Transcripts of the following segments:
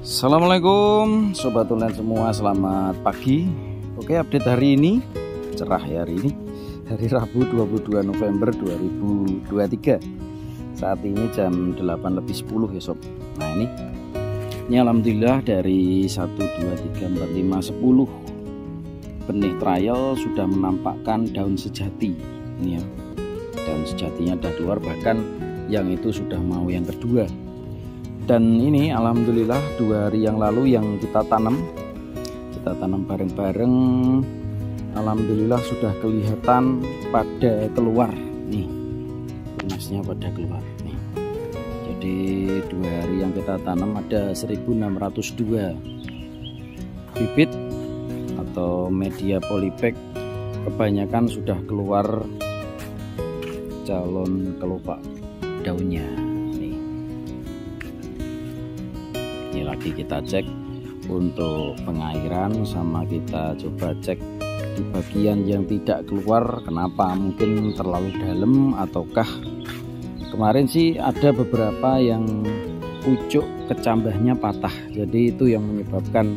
Assalamualaikum Sobat Tulen semua. Selamat pagi. Oke update hari ini. Cerah ya hari ini. Hari Rabu 22 November 2023 Saat ini jam 8 lebih 10 ya sob. Nah ini. Ini Alhamdulillah dari 1, 2, 3, 4, 5, 10 Benih trial sudah menampakkan daun sejati. Ini ya. Daun sejatinya sudah keluar Bahkan yang itu sudah mau yang kedua dan ini alhamdulillah dua hari yang lalu yang kita tanam. Kita tanam bareng-bareng. Alhamdulillah sudah kelihatan pada keluar nih. Tunasnya pada keluar nih. Jadi dua hari yang kita tanam ada 1602 bibit atau media polybag kebanyakan sudah keluar calon kelopak daunnya lagi kita cek untuk pengairan sama kita coba cek di bagian yang tidak keluar. Kenapa? Mungkin terlalu dalam ataukah? Kemarin sih ada beberapa yang pucuk kecambahnya patah. Jadi itu yang menyebabkan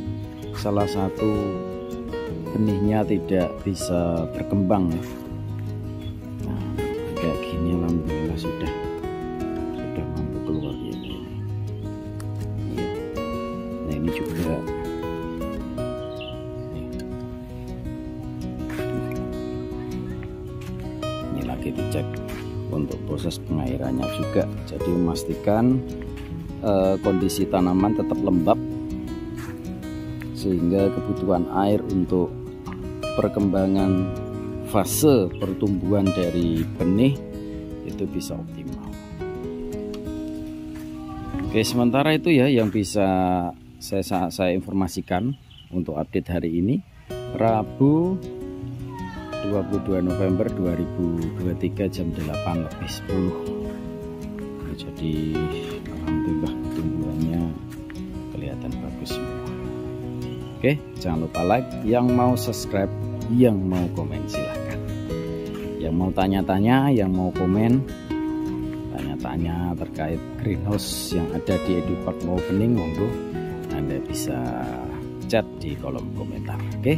salah satu benihnya tidak bisa berkembang ya. Nah kayak gini alhamdulillah sudah lagi dicek untuk proses pengairannya juga. Jadi memastikan eh, kondisi tanaman tetap lembab sehingga kebutuhan air untuk perkembangan fase pertumbuhan dari benih itu bisa optimal. Oke sementara itu ya yang bisa saya, saya informasikan untuk update hari ini Rabu 22 November 2023 jam 8 lebih 10 jadi Alhamdulillah pertumbuhannya kelihatan bagus semua. Oke jangan lupa like yang mau subscribe yang mau komen silahkan. Yang mau tanya-tanya yang mau komen tanya-tanya terkait greenhouse yang ada di Edupark mau bening monggo. Anda bisa chat di kolom komentar. Oke,